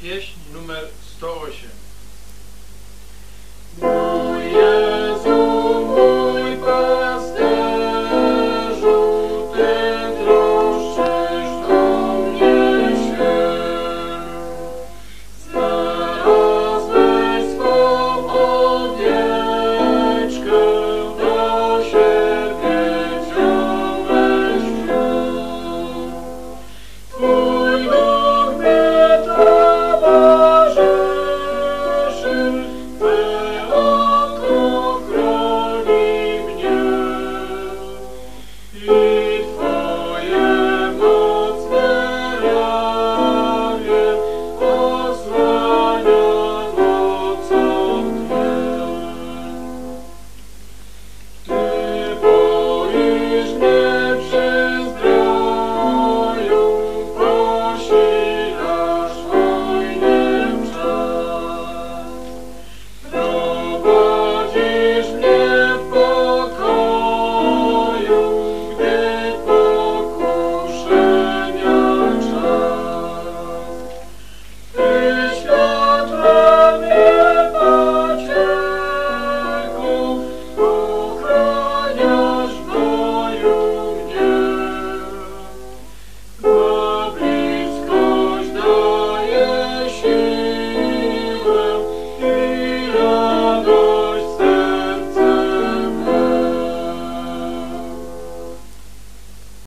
Pieśń numer 108 Thank.